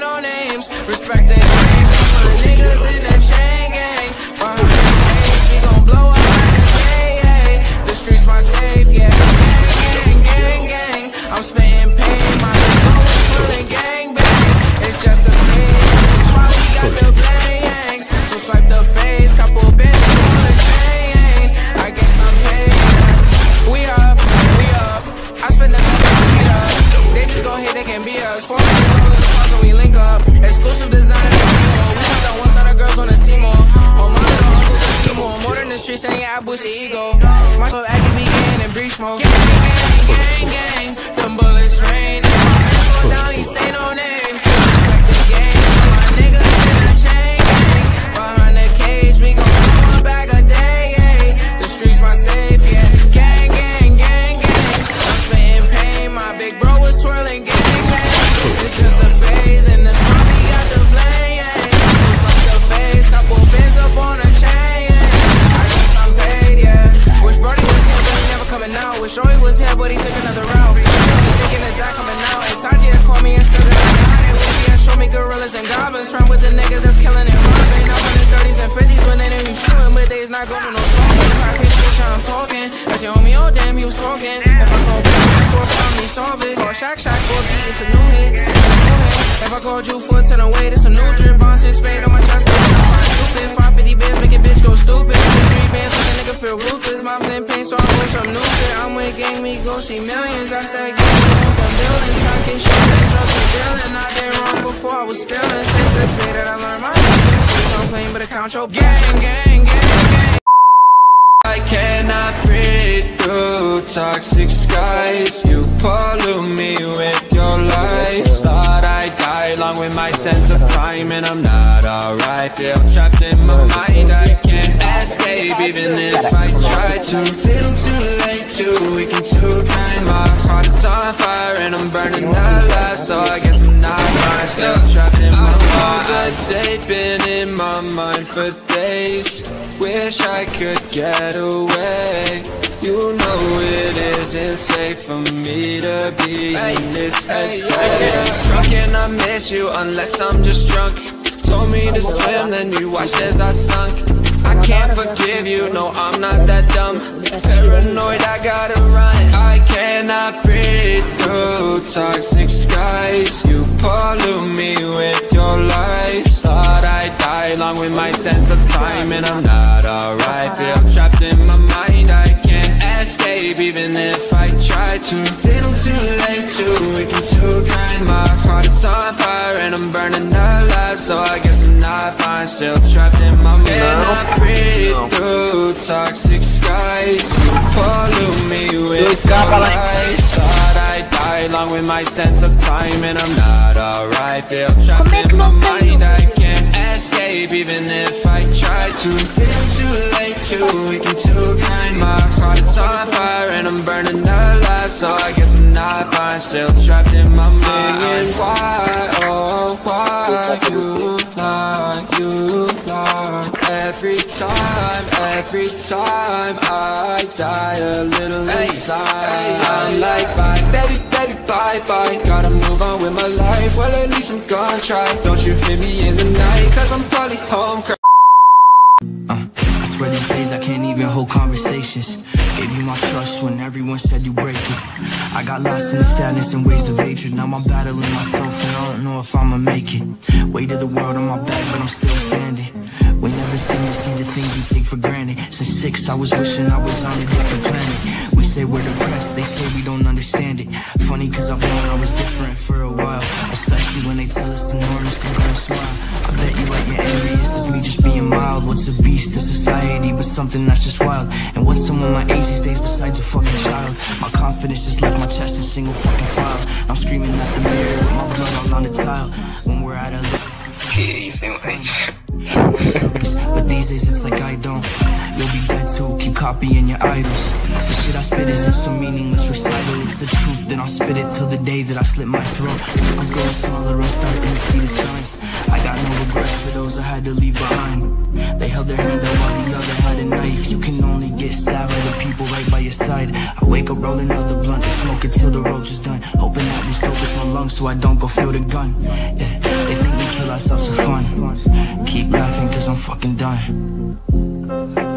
no names. Respect streets, yeah, I boost the ego. My club acting began and breach smoke. Gang, gang, gang, gang. Them bullets rain. Down, he say no names. Joey was here, but he took another route. Thinking of that coming out. And Taji had called me and said that I'm not it me and show me gorillas and goblins. Friend with the niggas that's killing it. Robbing up in the 30s and 50s when they know you shooting, but they's not going no smoking. If I pay bitch, I'm talking. That's your homie, oh damn, he was talking. If I go back a me solve it. Call Shack for a beat, it's a new hit. If I called you for a ten away, it's a new drip. Bouncing spade millions. I said, get me on. Packing shit, drugs and dealing. I did wrong before I was stealing. Say that I learned my lessons. Don't claim, but count your oh, gang, gang, gang, gang. I cannot breathe through toxic skies. You pollute me with your lies. Thought I'd die along with my sense of time, and I'm not alright. Feel trapped in my mind. Escape, even if I try to. Little too late, too weak and too kind. My heart is on fire, and I'm burning alive. So I guess I'm not fine. Still trapped in my mind. The day been in my mind for days. Wish I could get away. You know it isn't safe for me to be in this headspace. Drunk and I miss you unless I'm just drunk. Told me to swim, then you watched as I sunk. I can't forgive you, no, I'm not that dumb. Paranoid, I gotta run. I cannot breathe through toxic skies. You pollute me with your lies. Thought I'd die along with my sense of time, and I'm not alright. Feel trapped in my mind, I even if I try to. Little too late, too weak and too kind. My heart is on fire, and I'm burning alive. So I guess I'm not fine, still trapped in my mind. Cannot breathe through toxic skies. You pollute me with your lies. Thought I'd die along with my sense of time, and I'm not alright. Feel trapped in my mind, I escape, even if I try to. Little too late, too weak and too kind. My heart is on fire, and I'm burning alive. So I guess I'm not fine, still trapped in my mind. Why, oh, why you lie, you lie? Every time, every time I die a little inside. I'm like, bye, baby, baby, bye, bye. Gotta move on with my life. Gonna try. Don't you hear me in the night? Cause I'm probably home. Uh, I swear these days I can't even hold conversations. Gave you my trust when everyone said you break it. I got lost in the sadness and waves of hatred. Now I'm battling myself and I don't know if I'ma make it. Weight of the world on my back, but I'm still standing. We never seem to see the things we take for granted. Since six, I was wishing I was on a different planet. We say we're depressed, they say we don't understand it. Funny cause I've known I was different for a while. Especially when they tell us the norm is to go and smile. I bet you at your angriest is me just being mild. What's a beast to society but something that's just wild? And what's someone my age these days besides a fucking child? My confidence just left my chest in single fucking file. I'm screaming at the mirror with my blood all on the tile. When we're at a Que? But these days it's like I don't. You'll be dead too, keep copying your idols. The shit I spit isn't some meaningless recital. It's the truth, then I'll spit it till the day that I slit my throat. Circles growing smaller, I'm starting to see the signs. I got no regrets for those I had to leave behind. They held their hand up while the other had a knife. You can only get stabbed by the people right by your side. I wake up, roll another blunt, and smoke it till the roach is done. Hoping lungs so I don't go feel the gun. Yeah, they think we kill ourselves for fun. Keep laughing cause I'm fucking done.